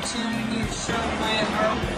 to show my bro.